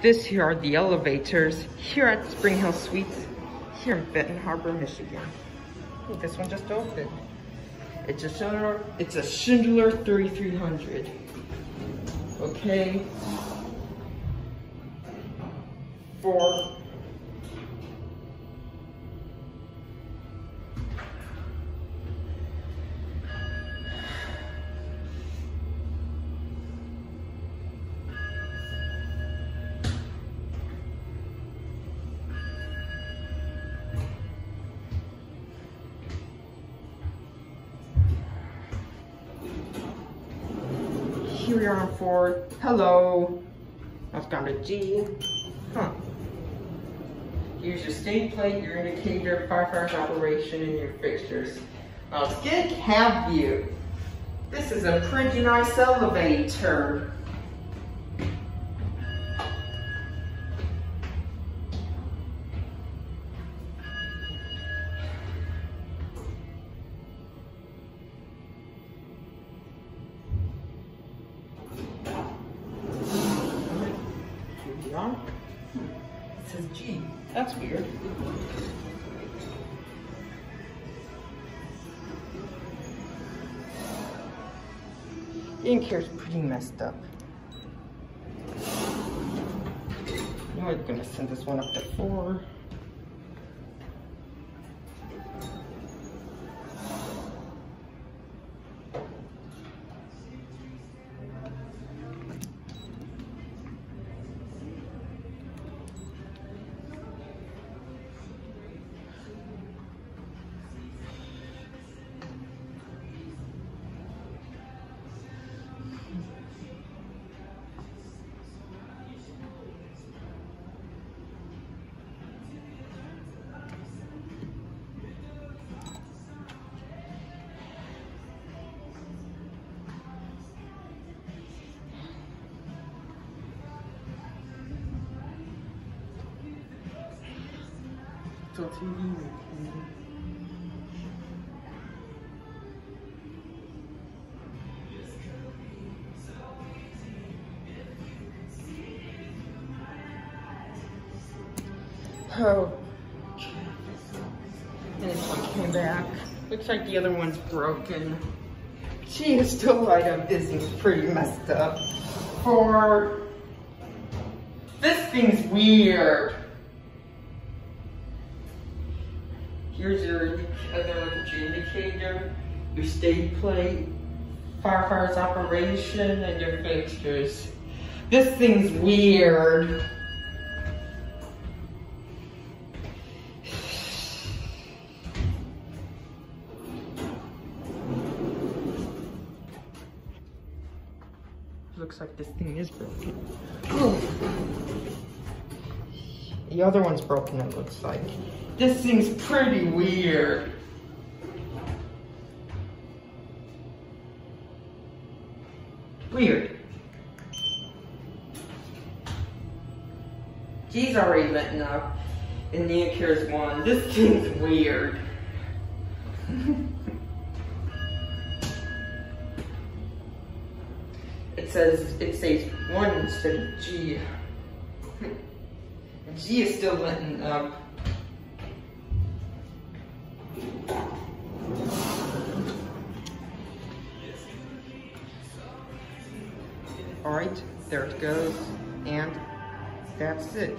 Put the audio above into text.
This here are the elevators here at SpringHill Suites here in Benton Harbor, Michigan. Ooh, this one just opened. It's a Schindler, it's a Schindler 3300. Okay. For here we are on four. Hello. That's gone to G. Huh. Use your state plate, your indicator, firefighter's operation, and your fixtures. Now a cab view. This is a pretty nice elevator. On. Hmm. It says G. That's weird. ink here's pretty messed up. I'm gonna send this one up to four. Oh. And one came back. Looks like the other one's broken. Gee, still item is pretty messed up. For this thing's weird. Here's your other indicator, your state plate, firefighter's operation, and your fixtures. This thing's weird. Looks like this thing is broken. The other one's broken, it looks like. This thing's pretty weird. Weird. G's already letting up. And Nia cares one. This thing's weird. it says, it says one instead of G. G is still letting up. All right, there it goes. And that's it.